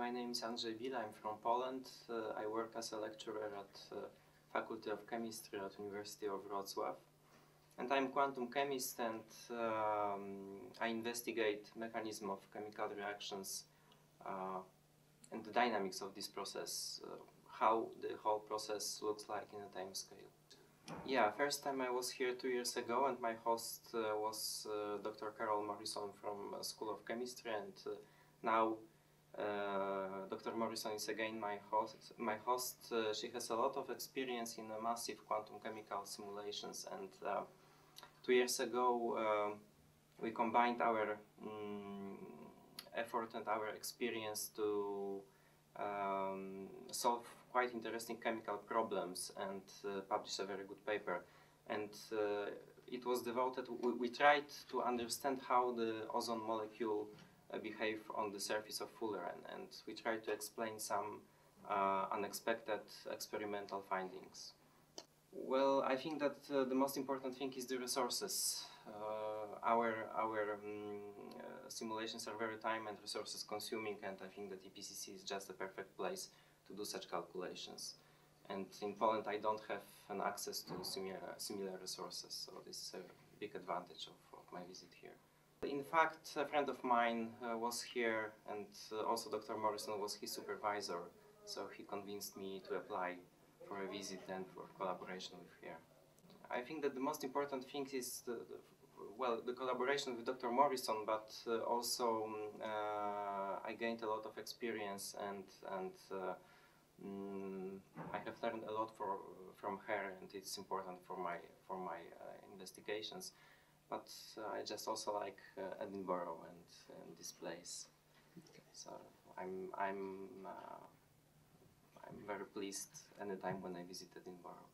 my name is Andrzej Bil. I'm from Poland. Uh, I work as a lecturer at uh, Faculty of Chemistry at University of Wrocław. And I'm quantum chemist and um, I investigate mechanism of chemical reactions uh, and the dynamics of this process, uh, how the whole process looks like in a time scale. Yeah, first time I was here two years ago and my host uh, was uh, Dr. Carole Morrison from uh, School of Chemistry and uh, now Dr. Morrison is again my host. My host, uh, she has a lot of experience in uh, massive quantum chemical simulations, and uh, two years ago we combined our um, effort and our experience to um, solve quite interesting chemical problems and uh, publish a very good paper. And uh, it was devoted. We, we tried to understand how the ozone molecule uh, behave on the surface of fullerene, and we try to explain some uh, unexpected experimental findings. Well, I think that uh, the most important thing is the resources. Uh, our our um, uh, simulations are very time and resources consuming, and I think that EPCC is just the perfect place to do such calculations. And in Poland, I don't have an access to similar similar resources, so this is a big advantage of, of my visit here. In fact, a friend of mine uh, was here, and uh, also Dr. Morrison was his supervisor, so he convinced me to apply for a visit and for collaboration with here. I think that the most important thing is the, the well the collaboration with Dr. Morrison, but uh, also um, uh, I gained a lot of experience and and uh, mm, I have learned a lot for, from her, and it's important for my for my uh, investigations but uh, I just also like uh, Edinburgh and, and this place. So I'm I'm uh, I'm very pleased anytime when I visit Edinburgh.